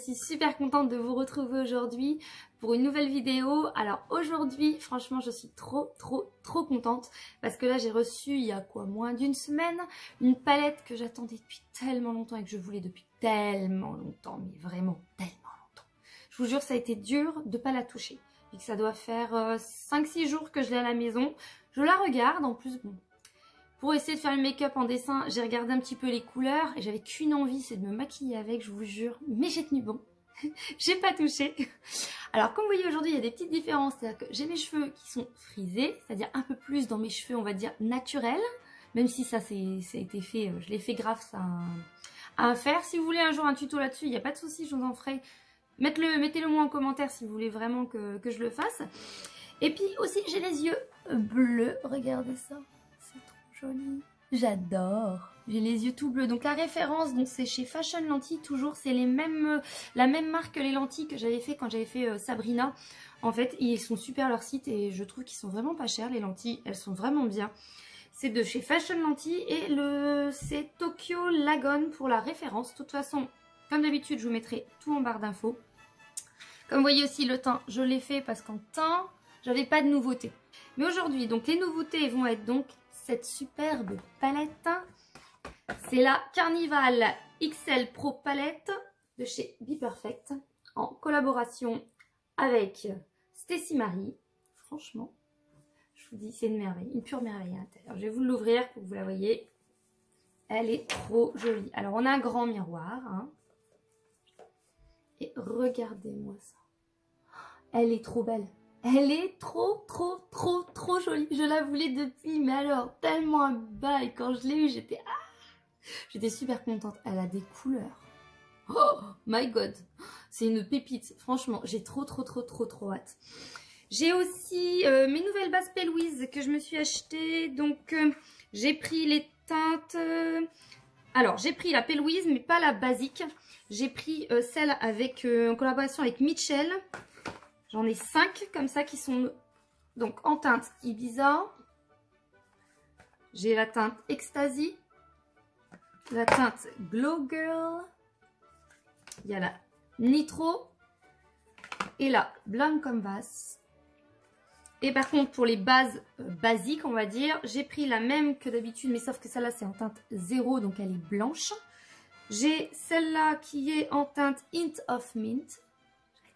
Suis super contente de vous retrouver aujourd'hui pour une nouvelle vidéo. Alors aujourd'hui, franchement, je suis trop, trop, trop contente parce que là, j'ai reçu il y a quoi, moins d'une semaine, une palette que j'attendais depuis tellement longtemps et que je voulais depuis tellement longtemps, mais vraiment tellement longtemps. Je vous jure, ça a été dur de pas la toucher. Et que ça doit faire 5-6 euh, jours que je l'ai à la maison. Je la regarde, en plus, bon, pour essayer de faire le make-up en dessin, j'ai regardé un petit peu les couleurs et j'avais qu'une envie, c'est de me maquiller avec, je vous jure. Mais j'ai tenu bon. j'ai pas touché. Alors comme vous voyez aujourd'hui, il y a des petites différences. C'est-à-dire que j'ai mes cheveux qui sont frisés, c'est-à-dire un peu plus dans mes cheveux, on va dire, naturels. Même si ça, ça a été fait, euh, je l'ai fait grâce à un, faire. Si vous voulez un jour un tuto là-dessus, il n'y a pas de souci, je vous en ferai. Mettez-le moi en commentaire si vous voulez vraiment que je le fasse. Et puis aussi, j'ai les yeux bleus. Regardez ça. J'adore. J'ai les yeux tout bleus. Donc la référence, donc c'est chez Fashion Lentilles toujours. C'est les mêmes, euh, la même marque que les lentilles que j'avais fait quand j'avais fait euh, Sabrina. En fait, ils sont super leur site et je trouve qu'ils sont vraiment pas chers les lentilles. Elles sont vraiment bien. C'est de chez Fashion Lentilles et le c'est Tokyo Lagon pour la référence. De toute façon, comme d'habitude, je vous mettrai tout en barre d'infos. Comme vous voyez aussi le teint, je l'ai fait parce qu'en teint, j'avais pas de nouveautés. Mais aujourd'hui, donc les nouveautés vont être donc cette superbe palette. C'est la Carnival XL Pro Palette de chez Be Perfect en collaboration avec Stacy Marie. Franchement, je vous dis, c'est une merveille, une pure merveille à l'intérieur. Je vais vous l'ouvrir pour que vous la voyez. Elle est trop jolie. Alors, on a un grand miroir. Hein. Et regardez-moi ça. Elle est trop belle. Elle est trop, trop, trop, trop jolie. Je la voulais depuis, mais alors, tellement un bail. Quand je l'ai eue, j'étais... Ah j'étais super contente. Elle a des couleurs. Oh my god. C'est une pépite. Franchement, j'ai trop, trop, trop, trop, trop hâte. J'ai aussi euh, mes nouvelles bases Louise que je me suis achetées. Donc, euh, j'ai pris les teintes... Euh, alors, j'ai pris la Louise, mais pas la basique. J'ai pris celle avec en collaboration avec Mitchell. J'en ai 5 comme ça qui sont donc en teinte Ibiza. J'ai la teinte Ecstasy. La teinte Glow Girl. Il y a la Nitro. Et la Blanc Canvas. Et par contre, pour les bases euh, basiques, on va dire, j'ai pris la même que d'habitude, mais sauf que celle-là, c'est en teinte 0, donc elle est blanche. J'ai celle-là qui est en teinte Hint of Mint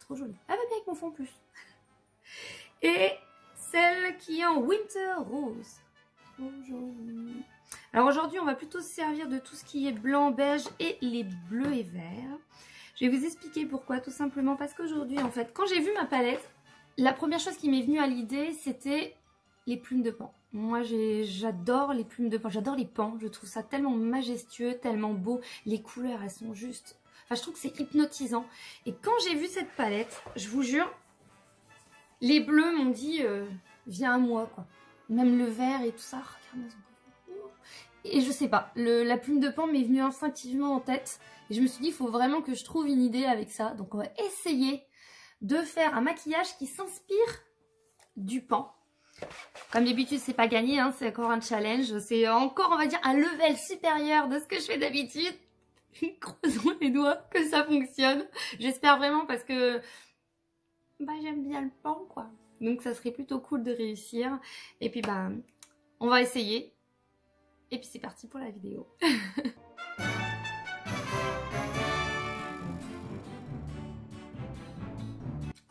trop jolie. Elle va bien avec mon fond plus. Et celle qui est en Winter Rose. Alors aujourd'hui, on va plutôt se servir de tout ce qui est blanc, beige et les bleus et verts. Je vais vous expliquer pourquoi, tout simplement parce qu'aujourd'hui, en fait, quand j'ai vu ma palette, la première chose qui m'est venue à l'idée, c'était les plumes de pan. Moi, j'adore les plumes de pan, j'adore les pans. Je trouve ça tellement majestueux, tellement beau. Les couleurs, elles sont juste Enfin, je trouve que c'est hypnotisant. Et quand j'ai vu cette palette, je vous jure, les bleus m'ont dit euh, viens à moi quoi. Même le vert et tout ça. Et je sais pas, la plume de pan m'est venue instinctivement en tête. Et je me suis dit, il faut vraiment que je trouve une idée avec ça. Donc on va essayer de faire un maquillage qui s'inspire du pan. Comme d'habitude, c'est pas gagné, hein, c'est encore un challenge. C'est encore, on va dire, un level supérieur de ce que je fais d'habitude. Croisons les doigts que ça fonctionne. J'espère vraiment parce que bah, j'aime bien le pan quoi. Donc ça serait plutôt cool de réussir. Et puis bah on va essayer. Et puis c'est parti pour la vidéo.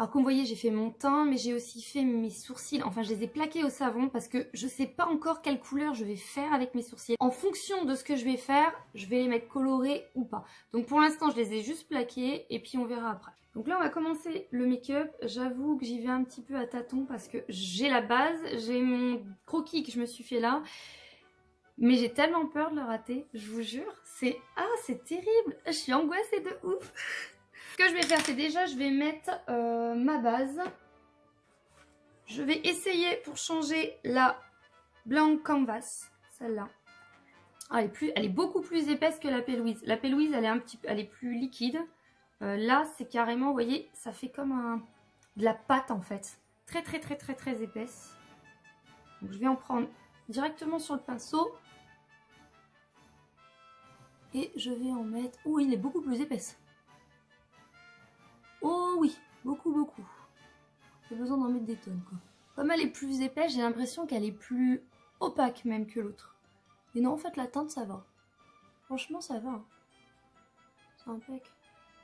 Alors comme vous voyez j'ai fait mon teint mais j'ai aussi fait mes sourcils, enfin je les ai plaqués au savon parce que je sais pas encore quelle couleur je vais faire avec mes sourcils. En fonction de ce que je vais faire, je vais les mettre colorés ou pas. Donc pour l'instant je les ai juste plaqués et puis on verra après. Donc là on va commencer le make-up, j'avoue que j'y vais un petit peu à tâtons parce que j'ai la base, j'ai mon croquis que je me suis fait là. Mais j'ai tellement peur de le rater, je vous jure, c'est... Ah c'est terrible, je suis angoissée de ouf Ce que je vais faire, c'est déjà, je vais mettre euh, ma base. Je vais essayer pour changer la Blanc Canvas, celle-là. Ah, elle, est beaucoup plus épaisse que la Pélouise. La Pélouise, elle est un petit elle est plus liquide. Euh, là, c'est carrément, vous voyez, ça fait comme un, de la pâte en fait. Très, très, très, très, très épaisse. Donc, je vais en prendre directement sur le pinceau. Et je vais en mettre... Oh, il est beaucoup plus épaisse. Oui, beaucoup, beaucoup. J'ai besoin d'en mettre des tonnes, quoi. Comme elle est plus épaisse, j'ai l'impression qu'elle est plus opaque même que l'autre. Et non, en fait, la teinte, ça va. Franchement, ça va. Hein. C'est impec.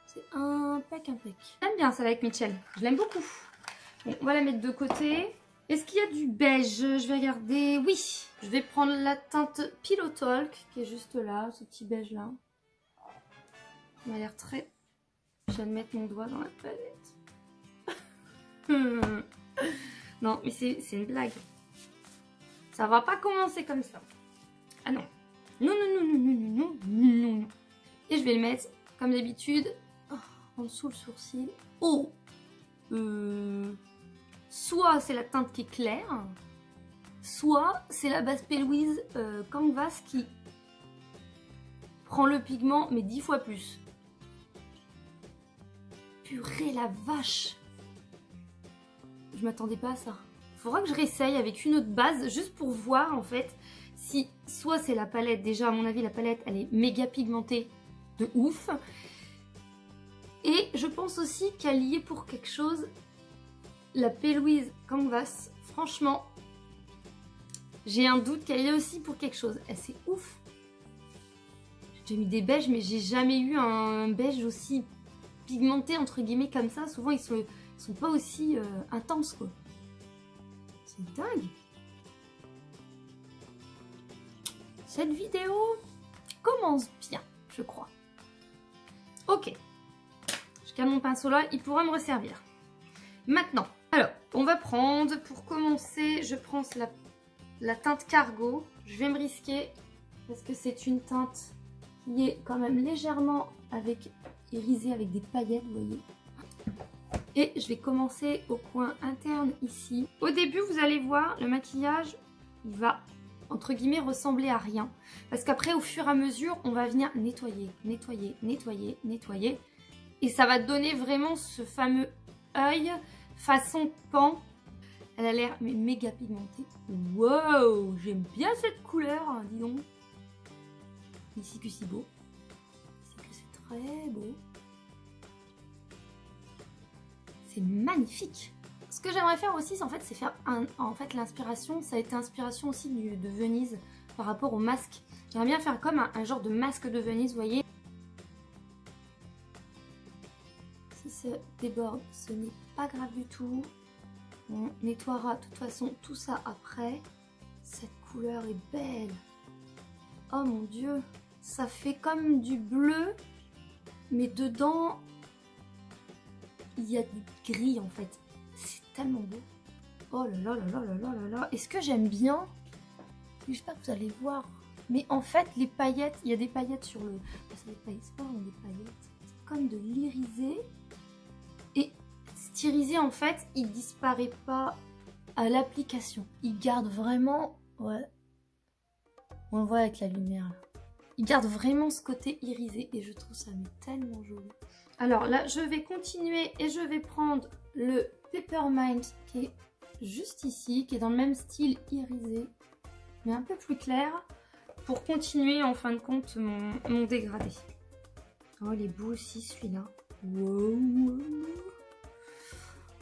C'est impec, impec. J'aime bien celle avec Mitchell. Je l'aime beaucoup. On va la mettre de côté. Est-ce qu'il y a du beige? Je vais regarder. Oui, je vais prendre la teinte Pillow Talk qui est juste là, ce petit beige là. Il m'a l'air très... Je viens de mettre mon doigt dans la palette. non, mais c'est une blague. Ça va pas commencer comme ça. Ah non. Non, non, non, non, non, non, non, non. Et je vais le mettre, comme d'habitude, en dessous le sourcil. Oh euh soit c'est la teinte qui est claire, soit c'est la base Pelouise euh, Canvas qui prend le pigment mais dix fois plus. Purée la vache Je m'attendais pas à ça. Faudra que je réessaye avec une autre base juste pour voir en fait si soit c'est la palette, déjà à mon avis la palette elle est méga pigmentée de ouf. Et je pense aussi qu'elle y est pour quelque chose la Pélouise Canvas, franchement, j'ai un doute qu'elle est aussi pour quelque chose. Elle c'est ouf. J'ai mis des beiges, mais j'ai jamais eu un beige aussi pigmenté, entre guillemets, comme ça. Souvent, ils sont, sont pas aussi euh, intenses, quoi. C'est dingue. Cette vidéo commence bien, je crois. Ok. Je calme mon pinceau là, il pourra me resservir. Maintenant, alors, on va prendre, pour commencer, je prends la, la teinte Cargo. Je vais me risquer parce que c'est une teinte qui est quand même légèrement avec, irisée avec des paillettes, vous voyez. Et je vais commencer au coin interne ici. Au début, vous allez voir, le maquillage, il va entre guillemets ressembler à rien. Parce qu'après, au fur et à mesure, on va venir nettoyer, nettoyer, nettoyer, nettoyer. Et ça va donner vraiment ce fameux œil façon pan. Elle a l'air méga pigmentée. Wow, j'aime bien cette couleur, hein, dis donc. Ici que c'est beau. Beau. C'est magnifique. Ce que j'aimerais faire aussi, en fait, c'est faire en fait l'inspiration. Ça a été inspiration aussi de Venise par rapport au masque. J'aimerais bien faire comme un, un genre de masque de Venise, vous voyez. Si ça déborde, ce n'est grave du tout. On nettoiera de toute façon tout ça après. Cette couleur est belle. Oh mon dieu. Ça fait comme du bleu. Mais dedans, il y a du gris en fait. C'est tellement beau. Oh là là là là là là là là. Est-ce que j'aime bien? J'espère que vous allez voir. Mais en fait, les paillettes, il y a des paillettes sur le... C'est pas des paillettes. C'est comme de l'irisé. Et styrisé en fait il disparaît pas à l'application il garde vraiment ouais on le voit avec la lumière il garde vraiment ce côté irisé et je trouve ça tellement joli alors là je vais continuer et je vais prendre le Peppermint qui est juste ici qui est dans le même style irisé mais un peu plus clair pour continuer en fin de compte mon, dégradé oh il est beau aussi celui-là wow.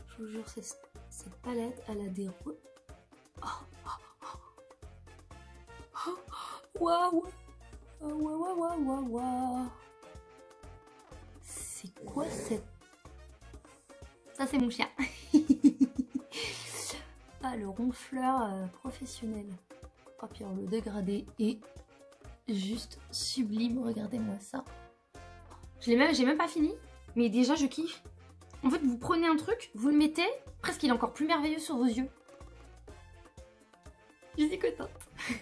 Je vous jure, cette, palette, elle a des... Oh, oh, oh. Waouh Waouh C'est quoi cette... Ça, c'est mon chien. ah, le ronfleur euh, professionnel. Oh, puis le dégradé est juste sublime. Regardez-moi ça. Je l'ai même, j'ai même pas fini, mais déjà je kiffe. En fait, vous prenez un truc, vous le mettez, presque il est encore plus merveilleux sur vos yeux. Je suis contente.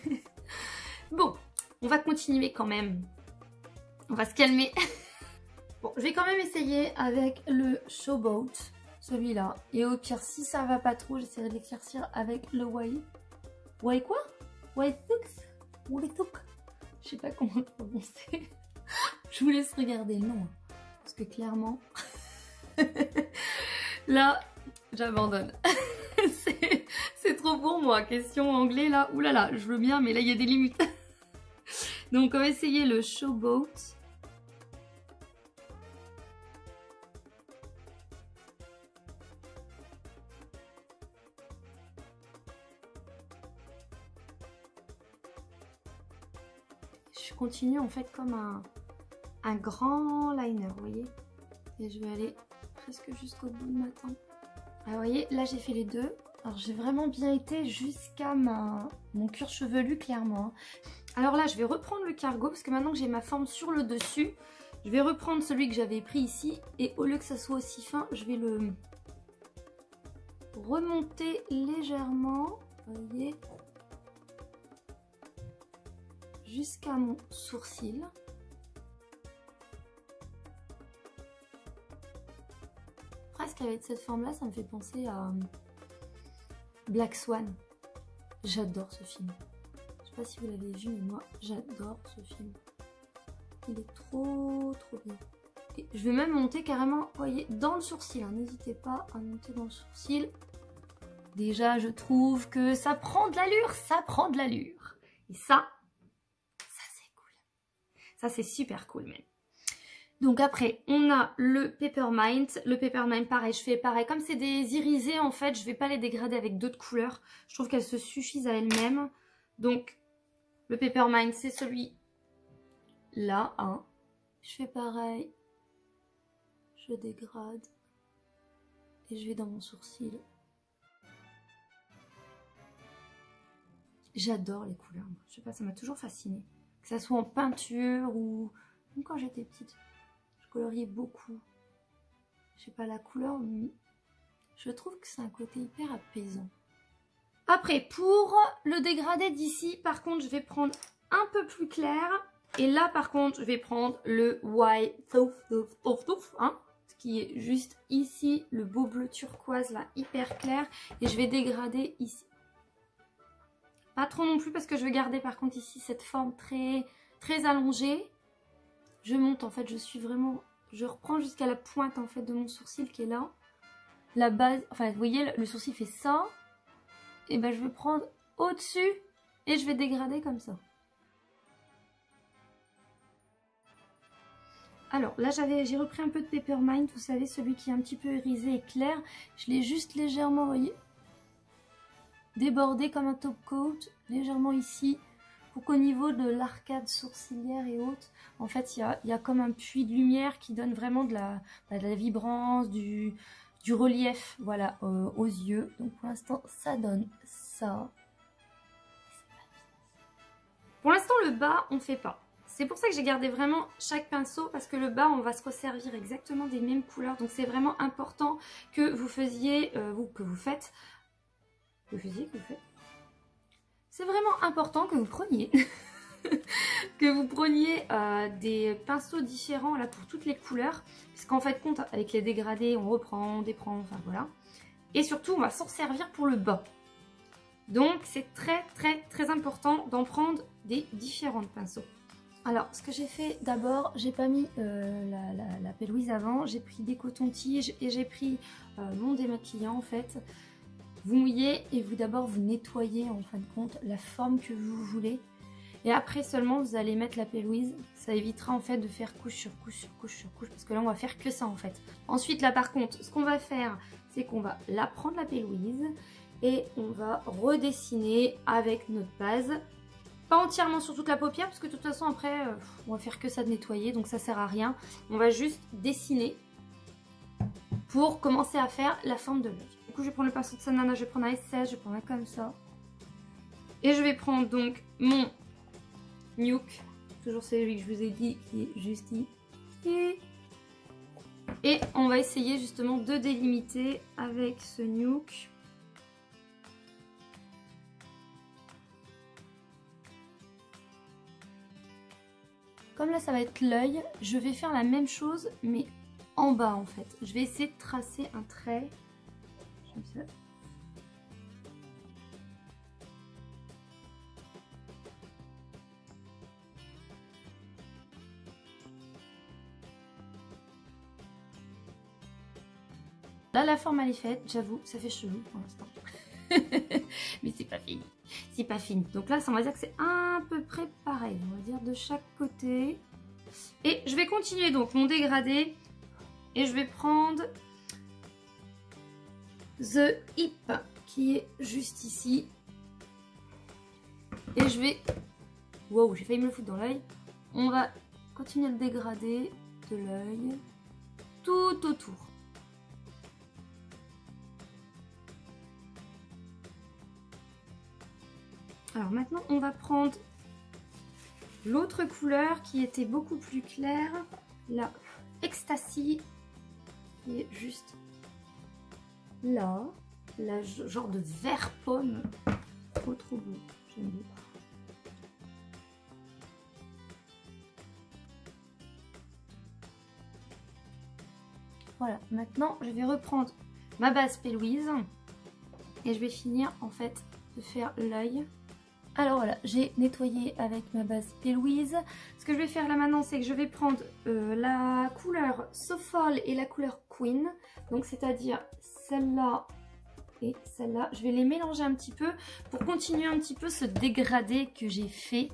bon, on va continuer quand même. On va se calmer. bon, je vais quand même essayer avec le Showboat, celui-là. Et au pire, si ça va pas trop, j'essaierai de l'éclaircir avec le White. White quoi? White White Je sais pas comment prononcer. je vous laisse regarder le nom. Parce que clairement... là, j'abandonne. c'est trop pour moi. Question anglais là. oulala, je veux bien, mais là il y a des limites. Donc on va essayer le Showboat. Je continue en fait comme un, un grand liner, vous voyez Et je vais aller presque jusqu'au bout de ma tempe. Ah, vous voyez, là j'ai fait les deux. Alors j'ai vraiment bien été jusqu'à ma... mon cuir chevelu clairement. Hein. Alors là je vais reprendre le cargo parce que maintenant que j'ai ma forme sur le dessus, je vais reprendre celui que j'avais pris ici et au lieu que ça soit aussi fin, je vais le remonter légèrement, voyez, jusqu'à mon sourcil. Presque avec cette forme-là, ça me fait penser à Black Swan. J'adore ce film. Pas si vous l'avez vu, mais moi, j'adore ce film. Il est trop, trop bien. Je vais même monter carrément, voyez, dans le sourcil. Hein. N'hésitez pas à monter dans le sourcil. Déjà, je trouve que ça prend de l'allure, ça prend de l'allure. Et ça, ça c'est cool. Ça c'est super cool même. Donc après, on a le Peppermint. Le Peppermint, pareil, je fais pareil. Comme c'est des irisés, en fait, je vais pas les dégrader avec d'autres couleurs. Je trouve qu'elles se suffisent à elles-mêmes. Donc, le Peppermint, c'est celui là. Hein. Je fais pareil. Je dégrade. Et je vais dans mon sourcil. J'adore les couleurs. Je sais pas, ça m'a toujours fasciné. Que ça soit en peinture ou même quand j'étais petite. Je coloriais beaucoup. Je sais pas, la couleur, je trouve que c'est un côté hyper apaisant. Après, pour le dégradé d'ici, par contre, je vais prendre un peu plus clair. Et là, par contre, je vais prendre le White hein, qui est juste ici, le beau bleu turquoise, là, hyper clair. Et je vais dégrader ici. Pas trop non plus parce que je veux garder par contre ici cette forme très, très allongée. Je monte en fait, je suis vraiment... Je reprends jusqu'à la pointe en fait de mon sourcil qui est là. La base, enfin vous voyez le sourcil fait ça. Et ben je vais prendre au-dessus et je vais dégrader comme ça. Alors là j'ai repris un peu de Peppermint, vous savez celui qui est un petit peu irisé et clair. Je l'ai juste légèrement, voyez, débordé comme un top coat, légèrement ici, pour qu'au niveau de l'arcade sourcilière et haute, en fait, il y a, comme un puits de lumière qui donne vraiment de la, bah, de la vibrance, du, du relief, voilà, euh, aux yeux. Donc pour l'instant, ça donne ça. Pour l'instant, le bas, on fait pas. C'est pour ça que j'ai gardé vraiment chaque pinceau parce que le bas, on va se resservir exactement des mêmes couleurs. Donc c'est vraiment important que vous faisiez, euh, vous, que vous faites que vous faites. C'est vraiment important que vous preniez, que vous preniez euh, des pinceaux différents là pour toutes les couleurs, puisqu'en fait compte avec les dégradés, on reprend, on déprend, enfin voilà. Et surtout, on va s'en servir pour le bas. Donc c'est très très très important d'en prendre des différents pinceaux. Alors, ce que j'ai fait d'abord, j'ai pas mis euh, la, la, avant, j'ai pris des cotons-tiges et j'ai pris euh, mon démaquillant en fait. Vous mouillez et vous d'abord vous nettoyez en fin de compte la forme que vous voulez. Et après seulement vous allez mettre la pélouise. Ça évitera en fait de faire couche sur couche sur couche sur couche. Parce que là on va faire que ça en fait. Ensuite là par contre ce qu'on va faire c'est qu'on va la prendre la pélouise. Et on va redessiner avec notre base. Pas entièrement sur toute la paupière parce que de toute façon après euh, on va faire que ça de nettoyer. Donc ça sert à rien. On va juste dessiner pour commencer à faire la forme de l'œil coup, je vais prendre le pinceau de Sanana, je vais prendre un S16, je vais prendre un comme ça. Et je vais prendre donc mon Nuke, toujours celui que je vous ai dit, qui est juste ici. Et on va essayer justement de délimiter avec ce Nuke. Comme là ça va être l'œil, je vais faire la même chose mais en bas en fait. Je vais essayer de tracer un trait Là, la forme elle est faite, j'avoue, ça fait chelou pour l'instant. Mais c'est pas fini. C'est pas fini. Donc là, ça, on va dire que c'est à peu près pareil. On va dire de chaque côté. Et je vais continuer donc mon dégradé. Et je vais prendre The Hip qui est juste ici. Et je vais Wow, j'ai failli me le foutre dans l'œil. On va continuer le dégrader de l'œil tout autour. Alors maintenant, on va prendre l'autre couleur qui était beaucoup plus claire, la Ecstasy, qui est juste là, la genre de vert pomme, trop trop beau, j'aime beaucoup. Voilà, maintenant je vais reprendre ma base Pélouise et je vais finir en fait de faire l'œil. Alors voilà, j'ai nettoyé avec ma base Pélouise. Ce que je vais faire là maintenant, c'est que je vais prendre euh, la couleur Sofol et la couleur Queen. Donc c'est-à-dire celle-là et celle-là. Je vais les mélanger un petit peu pour continuer un petit peu ce dégradé que j'ai fait.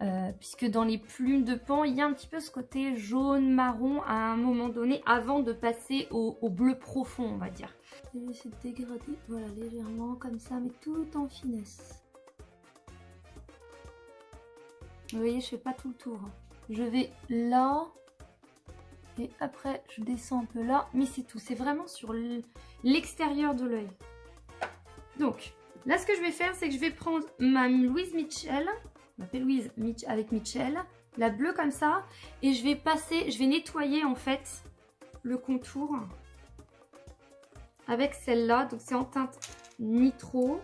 Euh, puisque dans les plumes de pan, il y a un petit peu ce côté jaune, marron à un moment donné avant de passer au, au bleu profond, on va dire. Je vais essayer de dégrader, voilà, légèrement comme ça, mais tout en finesse. Vous voyez, je fais pas tout le tour. Je vais là. Et après, je descends un peu là. Mais c'est tout. C'est vraiment sur l'extérieur de l'œil. Donc, là, ce que je vais faire, c'est que je vais prendre ma Louise Mitchell. Ma Louise Mitch avec Mitchell. La bleue comme ça. Et je vais passer, je vais nettoyer en fait le contour avec celle-là. Donc, c'est en teinte Nitro.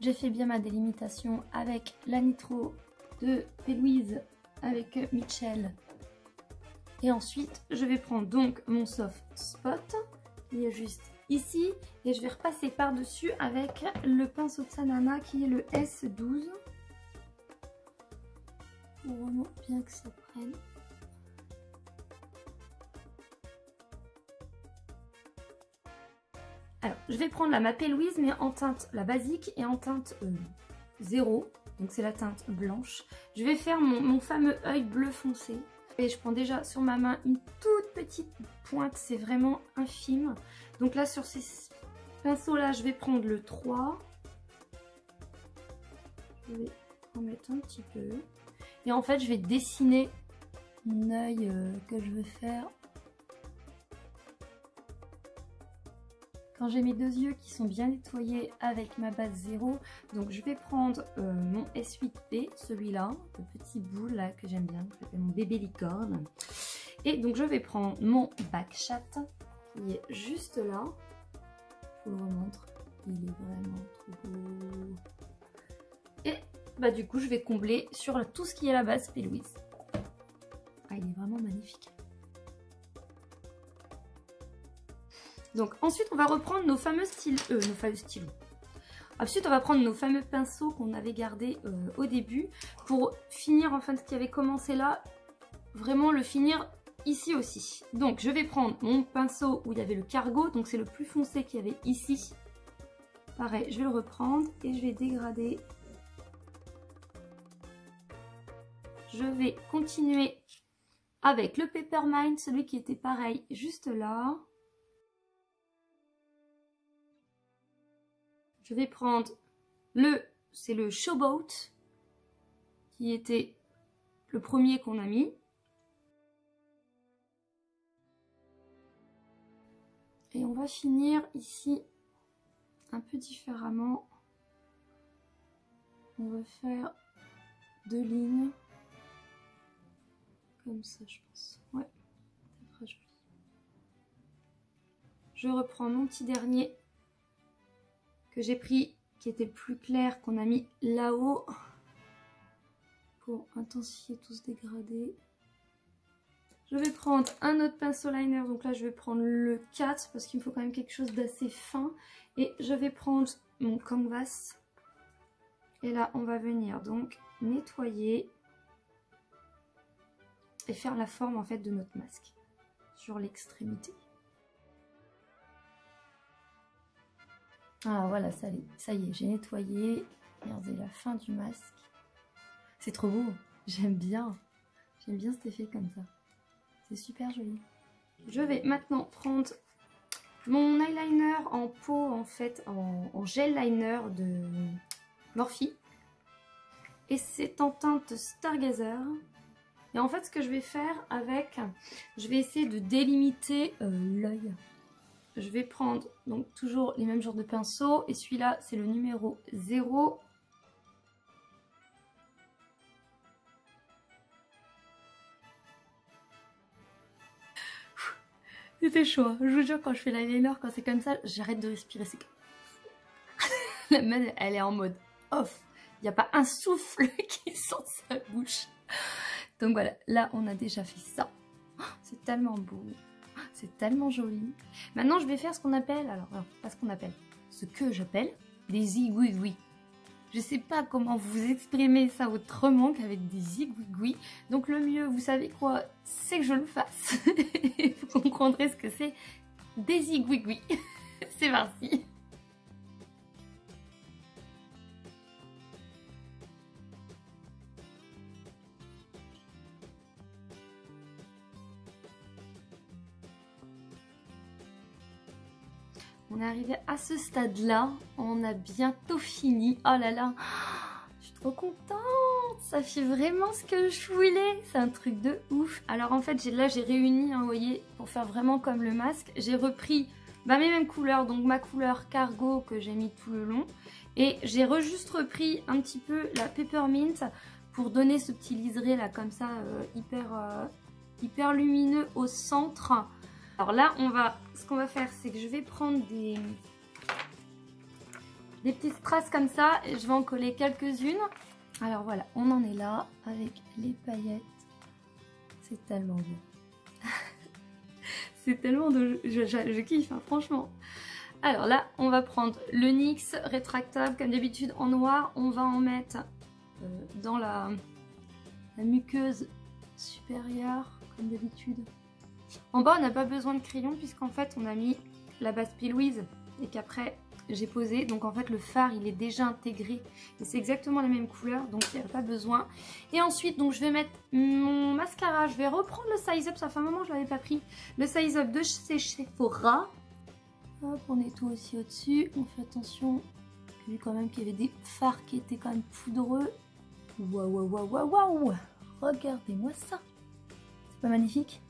J'ai fait bien ma délimitation avec la Nitro de Pélouise avec Mitchell. Et ensuite, je vais prendre donc mon soft spot, qui est juste ici. Et je vais repasser par-dessus avec le pinceau de Sanana qui est le S12. Pour vraiment bien que ça prenne. Je vais prendre la Mapé Louise, mais en teinte la basique et en teinte euh, 0. Donc c'est la teinte blanche. Je vais faire mon, mon, fameux œil bleu foncé. Et je prends déjà sur ma main une toute petite pointe. C'est vraiment infime. Donc là, sur ces pinceaux-là, je vais prendre le 3. Je vais en mettre un petit peu. Et en fait, je vais dessiner mon œil euh, que je veux faire Quand j'ai mes deux yeux qui sont bien nettoyés avec ma base 0, donc je vais prendre euh, mon S8P, celui-là, le petit bout là que j'aime bien, s'appelle mon bébé licorne. Et donc je vais prendre mon Backchat qui est juste là. Je vous le remontre, il est vraiment trop beau. Et bah du coup je vais combler sur tout ce qui est la base P. Louise. Ah il est vraiment magnifique. Donc ensuite on va reprendre nos fameux styles, euh, nos fameux stylos. Ensuite on va prendre nos fameux pinceaux qu'on avait gardés euh, au début pour finir enfin ce qui avait commencé là, vraiment le finir ici aussi. Donc je vais prendre mon pinceau où il y avait le cargo, donc c'est le plus foncé qu'il y avait ici. Pareil, je vais le reprendre et je vais dégrader. Je vais continuer avec le Peppermint, celui qui était pareil juste là. Je vais prendre le, c'est le Showboat, qui était le premier qu'on a mis. Et on va finir ici un peu différemment. On va faire deux lignes. Comme ça, je pense. Ouais, c'est très joli. Je reprends mon petit dernier j'ai pris qui était plus clair qu'on a mis là-haut pour intensifier tout ce dégradé. Je vais prendre un autre pinceau liner, donc là je vais prendre le 4 parce qu'il me faut quand même quelque chose d'assez fin. Et je vais prendre mon canvas. Et là on va venir donc nettoyer et faire la forme en fait de notre masque sur l'extrémité. Ah voilà, ça, ça y est, j'ai nettoyé. Regardez la fin du masque. C'est trop beau, j'aime bien. J'aime bien cet effet comme ça. C'est super joli. Je vais maintenant prendre mon eyeliner en peau, en fait, en, gel liner de Morphe. Et c'est en teinte Stargazer. Et en fait, ce que je vais faire avec, je vais essayer de délimiter euh, l'œil. Je vais prendre donc toujours les mêmes genres de pinceaux. Et celui-là, c'est le numéro 0. C'était chaud. Hein. Je vous jure, quand je fais l'eyeliner, quand c'est comme ça, j'arrête de respirer. C'est La main, elle est en mode off. Il n'y a pas un souffle qui sort de sa bouche. Donc voilà, là, on a déjà fait ça. Oh, c'est tellement beau. C'est tellement joli. Maintenant, je vais faire ce qu'on appelle, alors, pas ce qu'on appelle, ce que j'appelle des zigouigouis. Je sais pas comment vous exprimez ça autrement qu'avec des zigouigouis. Donc le mieux, vous savez quoi, c'est que je le fasse. vous comprendrez ce que c'est des zigouigouis. c'est parti. On est arrivé à ce stade-là. On a bientôt fini. Oh là là, je suis trop contente. Ça fait vraiment ce que je voulais. C'est un truc de ouf. Alors en fait, là, j'ai réuni, hein, vous voyez, pour faire vraiment comme le masque. J'ai repris bah, mes mêmes couleurs. Donc ma couleur cargo que j'ai mis tout le long. Et j'ai juste repris un petit peu la peppermint pour donner ce petit liseré là comme ça euh, hyper, euh, hyper lumineux au centre. Alors là, on va, ce qu'on va faire, c'est que je vais prendre des, des petites strass comme ça et je vais en coller quelques-unes. Alors voilà, on en est là avec les paillettes. C'est tellement beau. c'est tellement de... Je, kiffe, hein, franchement. Alors là, on va prendre le NYX rétractable, comme d'habitude en noir. On va en mettre euh, dans la, la muqueuse supérieure, comme d'habitude. En bas, on n'a pas besoin de crayon puisqu'en fait, on a mis la base Louise et qu'après, j'ai posé. Donc en fait, le phare, il est déjà intégré. Et c'est exactement la même couleur, donc il n'y a pas besoin. Et ensuite, donc je vais mettre mon mascara. Je vais reprendre le Size Up. Ça fait un moment que je l'avais pas pris. Le Size Up de chez Sephora. Hop, on est tout aussi au-dessus. On fait attention. J'ai vu quand même qu'il y avait des fards qui étaient quand même poudreux. Waouh, waouh, waouh, waouh, waouh Regardez-moi ça. C'est pas magnifique?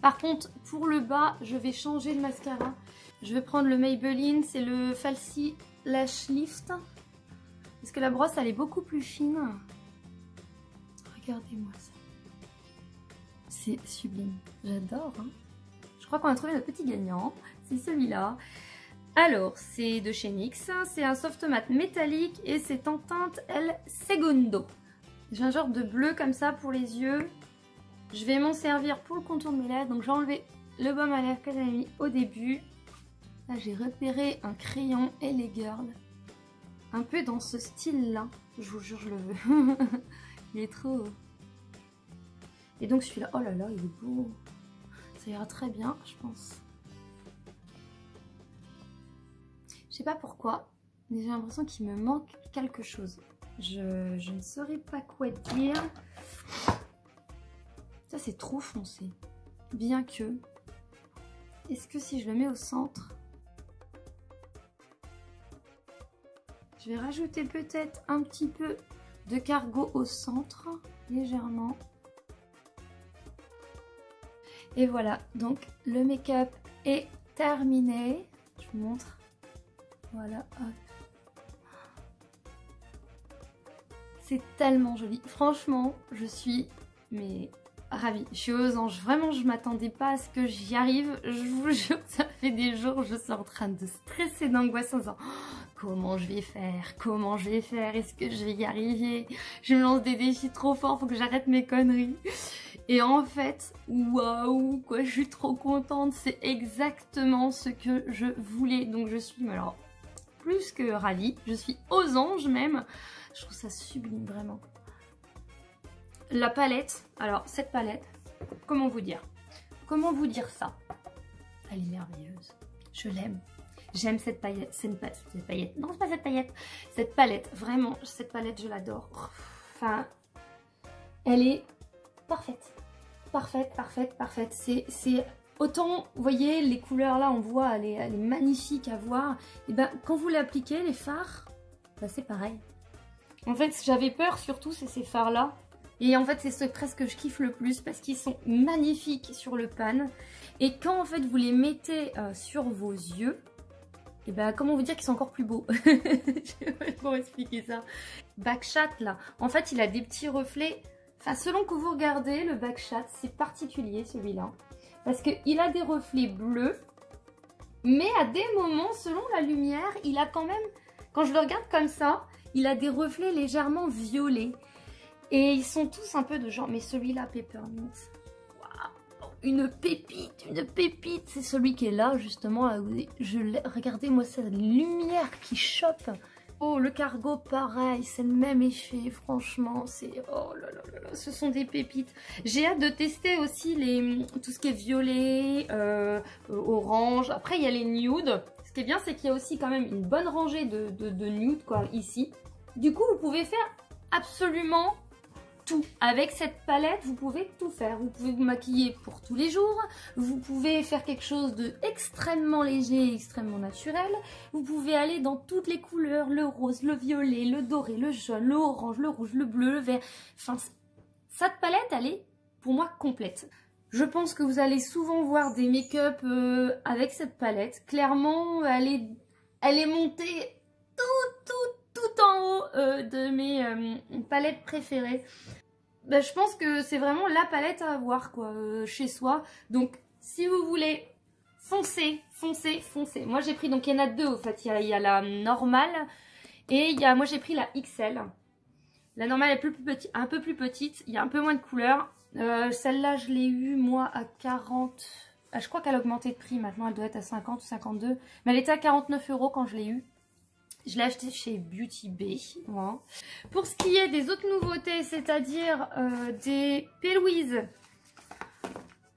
Par contre, pour le bas, je vais changer de mascara. Je vais prendre le Maybelline, c'est le Falsi Lash Lift. Parce que la brosse, elle est beaucoup plus fine. Regardez-moi ça. C'est sublime. J'adore. Hein. je crois qu'on a trouvé notre petit gagnant. C'est celui-là. Alors, c'est de chez NYX. C'est un soft matte métallique et c'est en teinte El Segundo. J'ai un genre de bleu comme ça pour les yeux. Je vais m'en servir pour le contour de mes lèvres. Donc j'ai enlevé le baume à lèvres que j'avais mis au début. Là j'ai repéré un crayon et les girls. Un peu dans ce style là. Je vous jure je le veux. il est trop... Et donc celui-là, oh là là, il est beau. Ça ira très bien, je pense. Je sais pas pourquoi, mais j'ai l'impression qu'il me manque quelque chose. Je, je ne saurais pas quoi dire. Ça, c'est trop foncé. Bien que... Est-ce que si je le mets au centre... Je vais rajouter peut-être un petit peu de cargo au centre, légèrement. Et voilà, donc le make-up est terminé. Je vous montre. Voilà, C'est tellement joli. Franchement, je suis mais ravie. Je suis aux anges. Vraiment, je m'attendais pas à ce que j'y arrive. Je vous jure, ça fait des jours, je suis en train de stresser d'angoisse en disant oh, comment je vais faire? Comment je vais faire? Est-ce que je vais y arriver? Je me lance des défis trop forts, faut que j'arrête mes conneries. Et en fait, waouh, quoi, je suis trop contente. C'est exactement ce que je voulais. Donc je suis, alors, plus que ravie. Je suis aux anges même. Je trouve ça sublime, vraiment. La palette, alors cette palette, comment vous dire? Comment vous dire ça? Elle est merveilleuse. Je l'aime. J'aime cette paillette, cette, paillette. Non, c'est pas cette paillette. Cette palette, vraiment, cette palette, je l'adore. Enfin, elle est parfaite. Parfaite, parfaite, parfaite. C'est autant, vous voyez, les couleurs là, on voit, elle est, magnifique à voir. Et ben, quand vous l'appliquez, les fards, ben, c'est pareil. En fait, j'avais peur surtout, c'est ces fards-là. Et en fait, c'est ce presque que je kiffe le plus parce qu'ils sont magnifiques sur le pan. Et quand en fait vous les mettez euh, sur vos yeux, et ben comment vous dire qu'ils sont encore plus beaux? Je sais pas expliquer ça. Backshot là, en fait il a des petits reflets. Enfin selon que vous regardez, le backshot c'est particulier celui-là. Parce qu'il a des reflets bleus. Mais à des moments, selon la lumière, il a quand même, quand je le regarde comme ça, il a des reflets légèrement violets. Et ils sont tous un peu de genre, mais celui-là, Peppermint, une pépite, une pépite. C'est celui qui est là, justement. Je Regardez, moi, cette lumière qui chope. Oh, le cargo, pareil, c'est le même effet, franchement, c'est... Oh là là là là, ce sont des pépites. J'ai hâte de tester aussi les tout ce qui est violet, euh, orange. Après, il y a les nudes. Ce qui est bien, c'est qu'il y a aussi quand même une bonne rangée de, de, de nudes, quoi, ici. Du coup, vous pouvez faire absolument avec cette palette, vous pouvez tout faire. Vous pouvez vous maquiller pour tous les jours. Vous pouvez faire quelque chose de extrêmement léger, extrêmement naturel. Vous pouvez aller dans toutes les couleurs, le rose, le violet, le doré, le jaune, le orange, le rouge, le bleu, le vert. Enfin, cette palette, elle est pour moi complète. Je pense que vous allez souvent voir des make-up euh, avec cette palette. Clairement, elle est, elle est montée euh, de mes euh, palettes préférées. Bah, je pense que c'est vraiment la palette à avoir quoi, euh, chez soi. Donc si vous voulez foncez, foncez, foncez. Moi j'ai pris, donc il y en a deux au fait. Il y a, la normale et il y a, moi j'ai pris la XL. La normale est un peu plus petite, il y a un peu moins de couleurs. Celle-là je l'ai eu moi à 40... Ah, je crois qu'elle a augmenté de prix maintenant, elle doit être à 50 ou 52. Mais elle était à 49 euros quand je l'ai eu. Je l'ai acheté chez Beauty Bay. Pour ce qui est des autres nouveautés, c'est-à-dire euh, des Pélouise,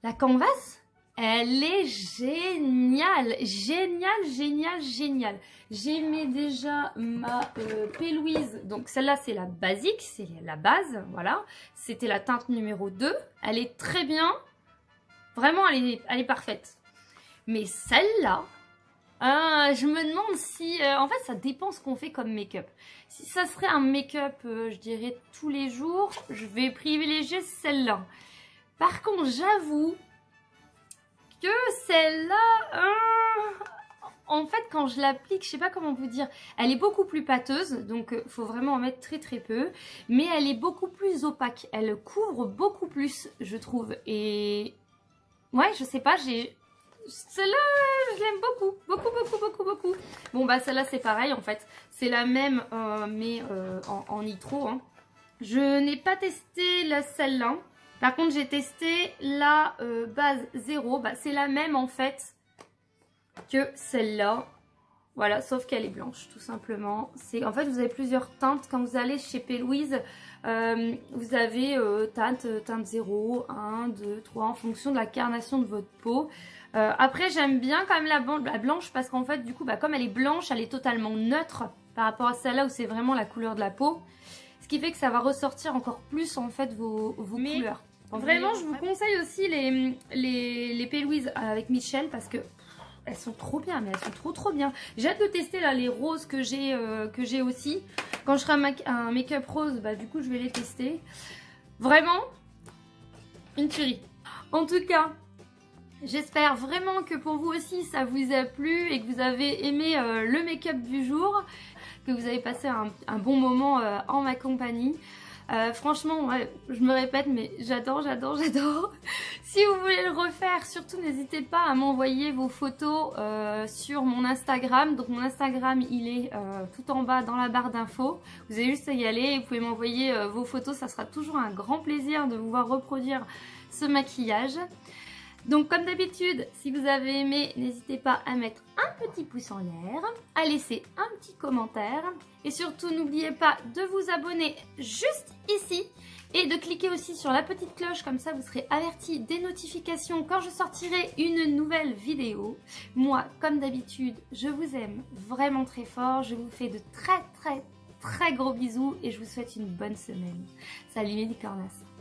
la canvas, elle est géniale. Géniale, géniale, géniale. J'aimais déjà ma euh, Pélouise. Donc celle-là, c'est la basique, c'est la base. Voilà. C'était la teinte numéro 2. Elle est très bien. Vraiment, elle est, elle est parfaite. Mais celle-là, ah, je me demande si... Euh, en fait, ça dépend ce qu'on fait comme make-up. Si ça serait un make-up, euh, je dirais, tous les jours, je vais privilégier celle-là. Par contre, j'avoue que celle-là... Euh, en fait, quand je l'applique, je sais pas comment vous dire, elle est beaucoup plus pâteuse, donc il faut vraiment en mettre très très peu. Mais elle est beaucoup plus opaque, elle couvre beaucoup plus, je trouve. Et ouais, je sais pas, j'ai celle-là, je l'aime beaucoup, beaucoup, beaucoup, beaucoup, beaucoup. Bon, bah celle-là, c'est pareil, en fait. C'est la même, euh, mais euh, en, nitro. Hein. Je n'ai pas testé la celle-là. Par contre, j'ai testé la euh, base 0. Bah, c'est la même, en fait, que celle-là. Voilà, sauf qu'elle est blanche, tout simplement. En fait, vous avez plusieurs teintes. Quand vous allez chez P. Louise, vous avez teinte, teinte 0, 1, 2, 3, en fonction de la carnation de votre peau. Euh, après, j'aime bien quand même la, blanche parce qu'en fait, du coup, bah, comme elle est blanche, elle est totalement neutre par rapport à celle-là où c'est vraiment la couleur de la peau. Ce qui fait que ça va ressortir encore plus en fait vos, couleurs. Vraiment, je vous conseille aussi les, les, les P. avec Michel parce que elles sont trop bien, mais elles sont trop trop bien. J'ai hâte de tester là les roses que j'ai euh, que j'ai aussi. Quand je ferai un make-up rose, bah du coup je vais les tester. Vraiment, une tuerie. En tout cas, J'espère vraiment que pour vous aussi ça vous a plu et que vous avez aimé euh, le make-up du jour, que vous avez passé un, bon moment euh, en ma compagnie. Euh, franchement, je me répète, mais j'adore, j'adore, j'adore. si vous voulez le refaire, surtout n'hésitez pas à m'envoyer vos photos sur mon Instagram. Donc mon Instagram, il est tout en bas dans la barre d'infos. Vous avez juste à y aller et vous pouvez m'envoyer vos photos. Ça sera toujours un grand plaisir de vous voir reproduire ce maquillage. Donc comme d'habitude, si vous avez aimé, n'hésitez pas à mettre un petit pouce en l'air, à laisser un petit commentaire et surtout n'oubliez pas de vous abonner juste ici et de cliquer aussi sur la petite cloche, comme ça vous serez averti des notifications quand je sortirai une nouvelle vidéo. Moi, comme d'habitude, je vous aime vraiment très fort, je vous fais de très très très gros bisous et je vous souhaite une bonne semaine. Salut les licornas